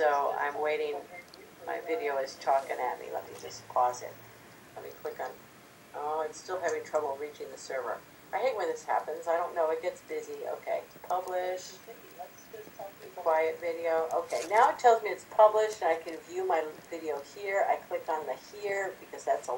So I'm waiting, my video is talking at me, let me just pause it. Let me click on, oh, it's still having trouble reaching the server. I hate when this happens, I don't know, it gets busy, okay, publish, quiet video, okay, now it tells me it's published, and I can view my video here, I click on the here, because that's a